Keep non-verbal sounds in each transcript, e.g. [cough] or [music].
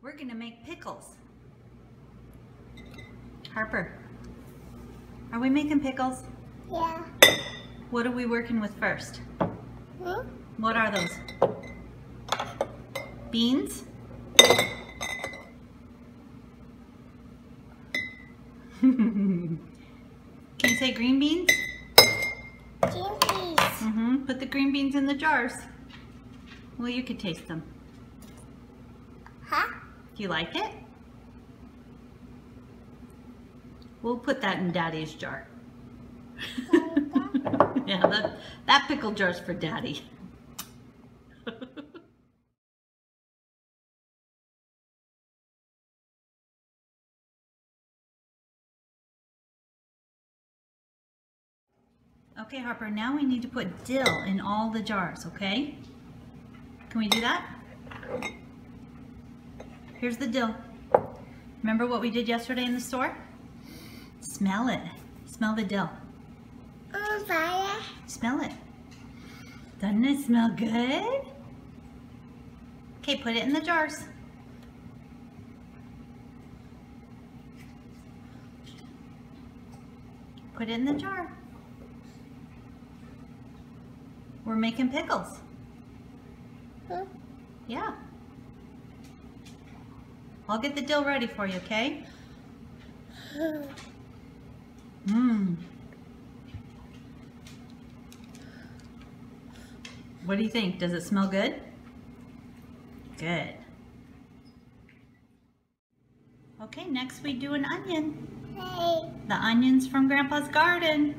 We're gonna make pickles. Harper, are we making pickles? Yeah. What are we working with first? Hmm? What are those? Beans? [laughs] Can you say green beans? Jinkies. Mm-hmm. Put the green beans in the jars. Well, you could taste them. Do you like it? We'll put that in Daddy's jar. [laughs] yeah, that, that pickle jar's for Daddy. [laughs] okay, Harper, now we need to put dill in all the jars, okay? Can we do that? Here's the dill. Remember what we did yesterday in the store? Smell it. Smell the dill. Oh. Smell it. Doesn't it smell good? Okay, put it in the jars. Put it in the jar. We're making pickles. Hmm? Yeah. I'll get the dill ready for you, okay? [sighs] Mmm. What do you think? Does it smell good? Good. Okay, next we do an onion. Hey. The onions from Grandpa's garden.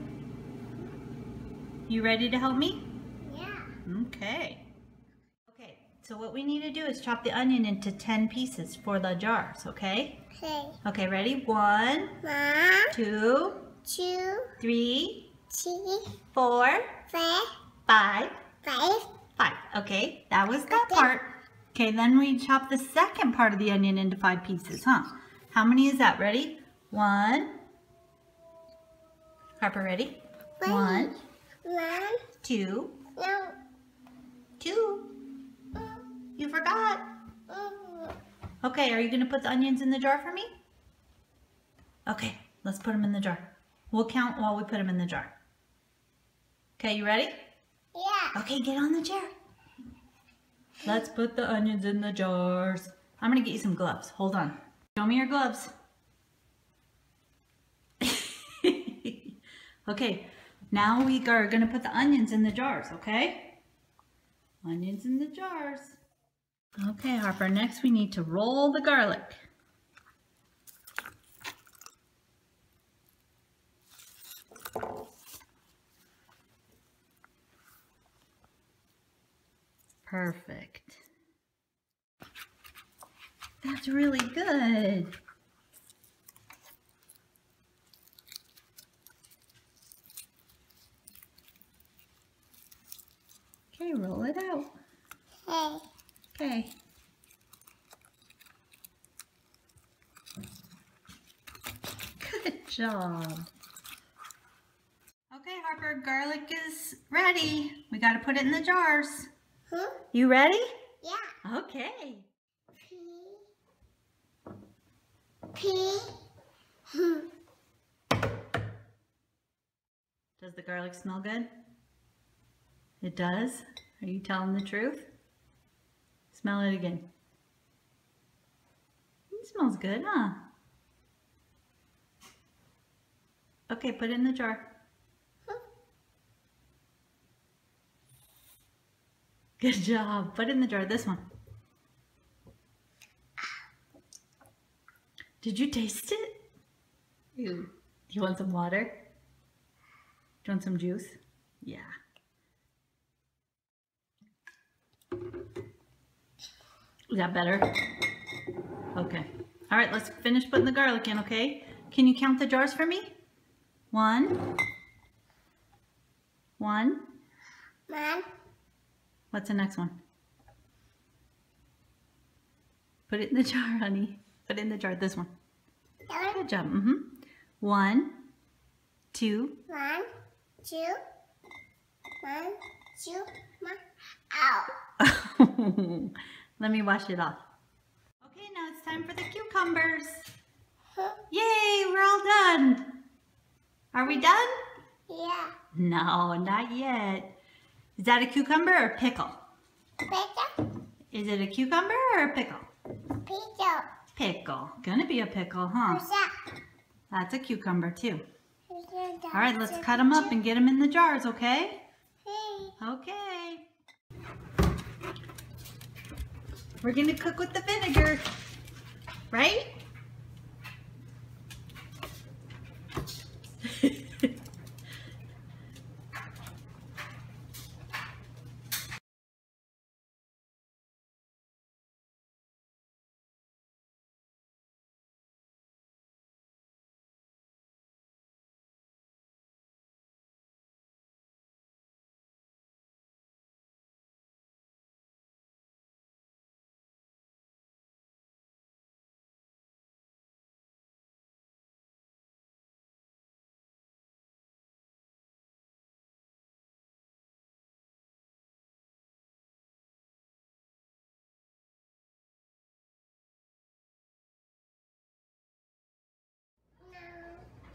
You ready to help me? Yeah. Okay. Okay, so what we need to do is chop the onion into 10 pieces for the jars, okay? Hey. Okay, ready? One, One, two, two, three, three, four, four, five, five. five. Okay, that was that Okay. part. Okay, then we chop the second part of the onion into five pieces, huh? How many is that? Ready? One. Harper, ready? One, One. two, No. two. You forgot. Okay, are you going to put the onions in the jar for me? Okay, let's put them in the jar. We'll count while we put them in the jar. Okay, you ready? Yeah. Okay, get on the chair. Let's put the onions in the jars. I'm going to get you some gloves. Hold on. Show me your gloves. [laughs] okay, now we are going to put the onions in the jars, okay? Onions in the jars. Okay, Harper, next we need to roll the garlic. Perfect. That's really good. Okay, roll it out. Hey. Okay. Good job. Okay, Harper, garlic is ready. We got to put it in the jars. Hmm? You ready? Yeah. Okay. P. P. [laughs] Does the garlic smell good? It does? Are you telling the truth? Smell it again. It smells good, huh? Okay, put it in the jar. [laughs] Good job. Put it in the jar. This one. Did you taste it? You, you want some water? Do you want some juice? Yeah. Is that better? Okay. All right, let's finish putting the garlic in, okay? Can you count the jars for me? One. One. One. What's the next one? Put it in the [laughs] jar, honey. Put it in the jar. This one. One. Good job. Mm-hmm. One, two, One. Two. One. Two. One. Ow. [laughs] Let me wash it off. Okay, now it's time for the cucumbers. Yay, we're all done. Are we done? Yeah. No, not yet. Is that a cucumber or a pickle? Pizza. Is it a cucumber or a pickle? Pickle. Pickle. Gonna be a pickle, huh? Pizza. That's a cucumber too. All right, let's cut them up and get them in the jars, okay? Hey. Okay. We're gonna cook with the vinegar, right?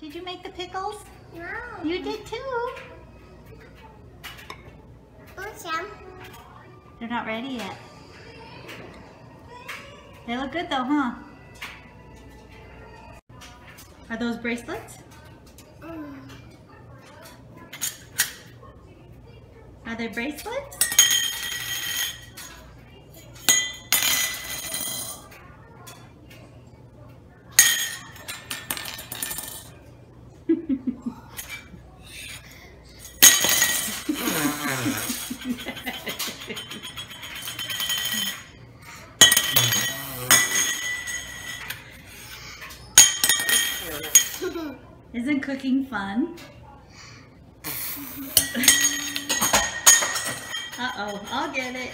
Did you make the pickles? No. You did too. Awesome. They're not ready yet. They look good though, huh? Are those bracelets? Mm. Are they bracelets? Isn't cooking fun? [laughs] Uh-oh, I'll get it.